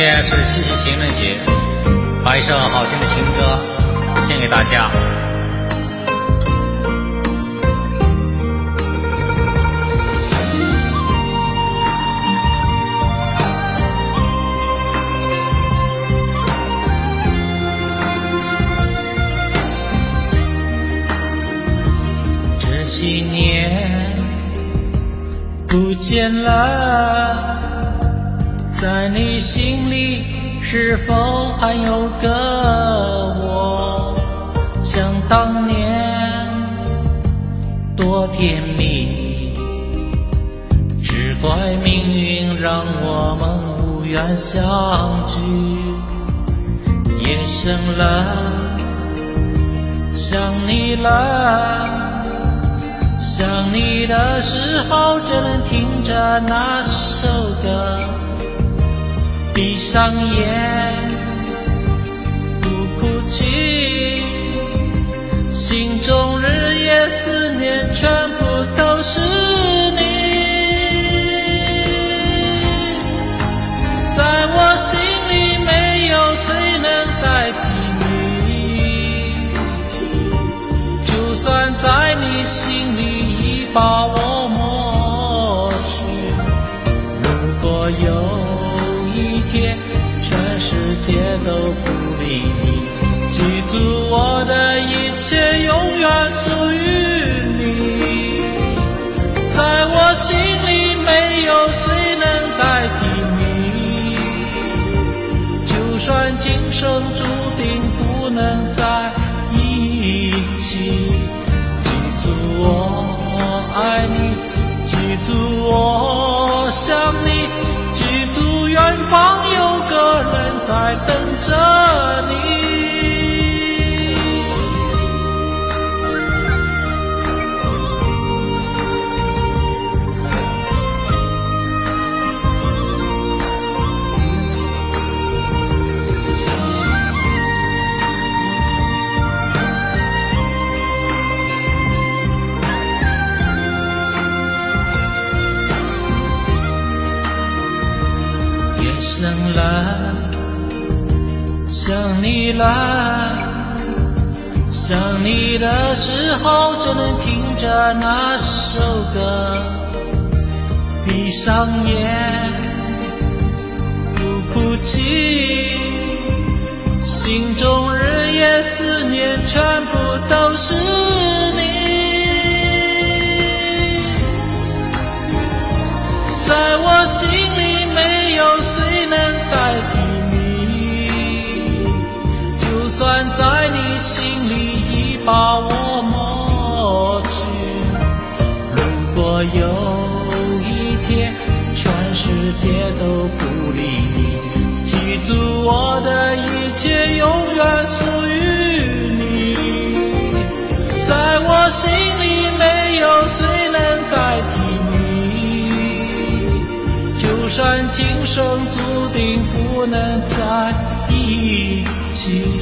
今天是七夕情人节，把一首好听的情歌献给大家。这些年不见了。在你心里，是否还有个我？想当年多甜蜜，只怪命运让我们无缘相聚。夜深了，想你了，想你的时候，只能听着那首歌。闭上眼，不哭泣，心中日夜思念，全部都是你。在我心里，没有谁能代替你，就算在你心里已把我天，全世界都不理你，方有个人在等着你。深了，想你了，想你的时候，只能听着那首歌。闭上眼，不哭泣，心中日夜思念，全部都果有一天全世界都不理你，记住我的一切永远属于你。在我心里没有谁能代替你，就算今生注。定不能在一起。